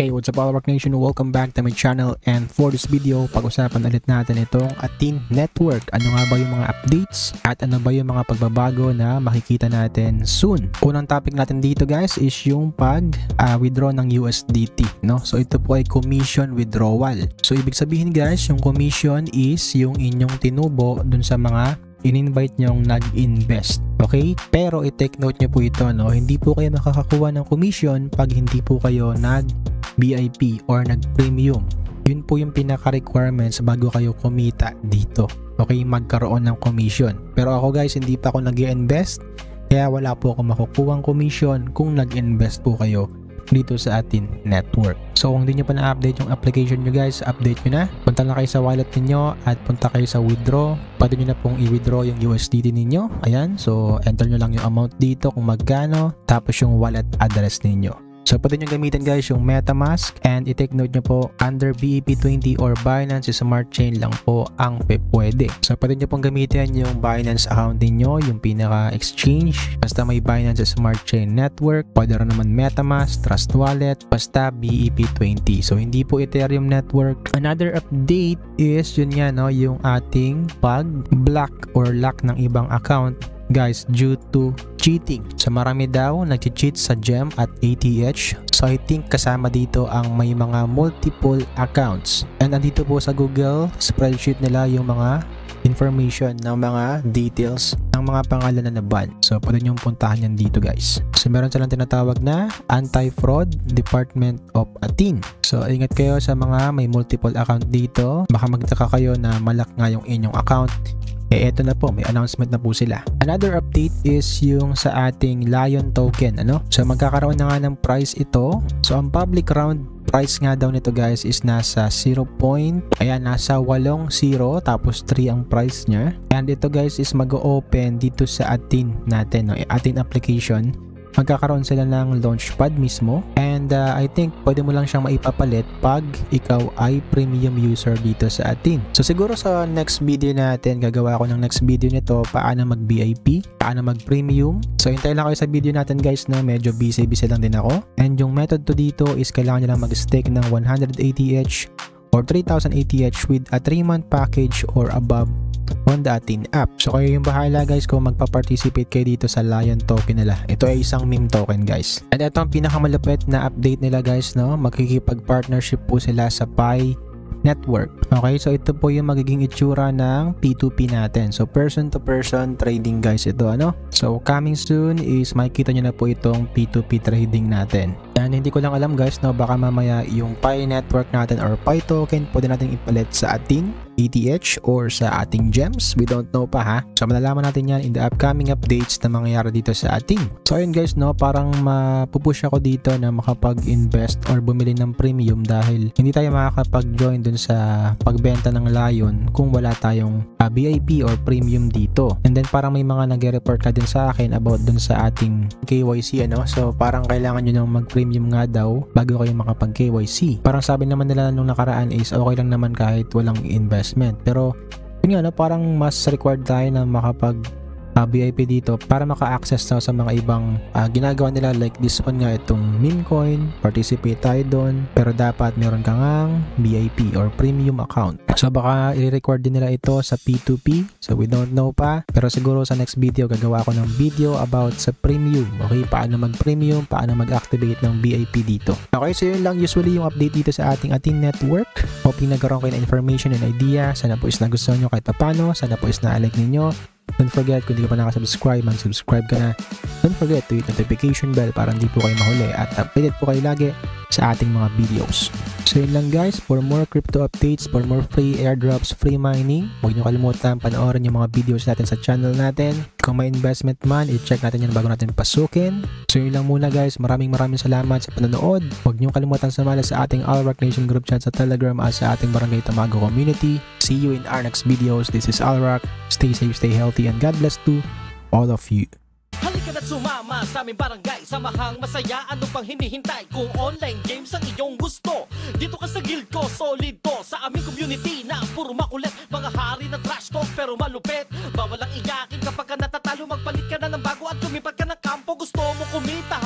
Hey, what's up Alrock Nation? Welcome back to my channel and for this video, pag-usapan ulit natin itong Atin Network. Ano nga ba yung mga updates at ano ba yung mga pagbabago na makikita natin soon? Unang topic natin dito guys is yung pag-withdraw ng USDT. No? So ito po ay commission withdrawal. So ibig sabihin guys, yung commission is yung inyong tinubo dun sa mga in-invite nyong nag-invest. Okay? Pero i-take note nyo po ito, no? Hindi po kayo makakakuha ng commission pag hindi po kayo nag-BIP or nag-premium. Yun po yung pinaka-requirements bago kayo kumita dito. Okay? Magkaroon ng commission. Pero ako guys, hindi pa ako nag invest kaya wala po ako makukuha commission kung nag-invest po kayo dito sa atin network. So kung hindi nyo pa na-update yung application nyo guys, update nyo na. Punta lang kayo sa wallet ninyo at punta kayo sa withdraw. Pwede nyo na pong i-withdraw yung USDT ninyo. Ayan, so enter nyo lang yung amount dito kung magkano, tapos yung wallet address ninyo. So pwede nyo gamitin guys yung MetaMask and i-take note nyo po under BEP20 or Binance Smart Chain lang po ang pwede. So pwede nyo pong gamitin yung Binance account niyo yung pinaka-exchange. Basta may Binance Smart Chain Network, pwede rin naman MetaMask, Trust Wallet, basta BEP20. So hindi po Ethereum Network. Another update is yun nga no, yung ating pag-block or lock ng ibang account guys due to cheating. So marami daw nag-cheat sa GEM at ATH. So I think kasama dito ang may mga multiple accounts. And andito po sa Google spreadsheet nila yung mga information ng mga details ng mga pangalan na naban. So, pwede nyo puntahan yan dito guys. So, meron silang tinatawag na Anti-Fraud Department of Atin. So, ingat kayo sa mga may multiple account dito. Baka magtaka kayo na malak nga yung inyong account eh eto na po, may announcement na po sila. Another update is yung sa ating Lion token, ano? So magkakaroon na nga ng price ito. So ang public round price nga daw nito guys is nasa 0. Point, ayan, nasa 8 0 tapos 3 ang price niya. And ito guys is mag-open dito sa atin natin, no? atin application magkakaroon sila ng launchpad mismo and uh, I think pwede mo lang siyang maipapalit pag ikaw ay premium user dito sa atin. So siguro sa next video natin gagawa ako ng next video nito paano mag VIP, paano mag premium. So hintayin lang kayo sa video natin guys na medyo busy busy lang din ako. And yung method to dito is kailangan nyo lang mag-stake ng 100 ATH or 3000 ATH with a 3 month package or above on the atin app. So kayo yung bahala guys kung magpa-participate kayo dito sa Lion token nila. Ito ay isang meme token guys. And ito ang pinakamalapit na update nila guys no. Makikipag-partnership po sila sa Pi network. Okay, so ito po yung magiging itsura ng P2P natin. So person to person trading guys ito ano. So coming soon is makikita nyo na po itong P2P trading natin. And hindi ko lang alam guys no baka mamaya yung Pi network natin or Pi token pwede natin ipalit sa atin ETH or sa ating gems. We don't know pa ha. So malalaman natin yan in the upcoming updates na mangyayari dito sa ating. So ayun guys no, parang mapupush ako dito na makapag-invest or bumili ng premium dahil hindi tayo makakapag-join dun sa pagbenta ng Lion kung wala tayong uh, ah, VIP or premium dito. And then parang may mga nag-report na din sa akin about dun sa ating KYC ano. So parang kailangan nyo nang mag-premium nga daw bago kayo makapag-KYC. Parang sabi naman nila nung nakaraan is okay lang naman kahit walang invest investment. Pero yun nga, no, parang mas required tayo na makapag uh, VIP dito para maka-access na sa mga ibang uh, ginagawa nila like this one nga itong meme coin. Participate tayo doon pero dapat meron kang ang VIP or premium account. So baka i-record din nila ito sa P2P so we don't know pa. Pero siguro sa next video gagawa ako ng video about sa premium. Okay? Paano mag premium paano mag-activate ng VIP dito? Okay? So yun lang. Usually yung update dito sa ating ating network. Hoping nagkaroon kayo ng information and idea. Sana po is nagustuhan nyo kahit papano sana po is na-like ninyo Don't forget, kung hindi ka pa nakasubscribe, mag-subscribe ka na. Don't forget to hit notification bell para hindi po kayo mahuli at updated po kayo lagi sa ating mga videos. So yun lang guys, for more crypto updates, for more free airdrops, free mining, huwag nyo kalimutan panoorin yung mga videos natin sa channel natin. Kung may investment man, i-check natin yan bago natin pasukin. So yun lang muna guys, maraming maraming salamat sa panonood. Huwag nyo kalimutan sumali sa ating Alrock Nation group chat sa Telegram at sa ating Barangay Tamago community. See you in our next videos. This is Alrock. Stay safe, stay healthy, and God bless to all of you. Halika na't sumama sa aming barangay. Samahang masaya, ano pang hinihintay? Kung online games ang iyong gusto Dito ka sa guild ko, solid to Sa aming community na puro makulit Mga hari na trash talk pero malupit. Bawal ang iyakin kapag ka natatalo Magpalit ka na ng bago at lumipat ka ng kampo. Gusto mo kumita